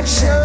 direction.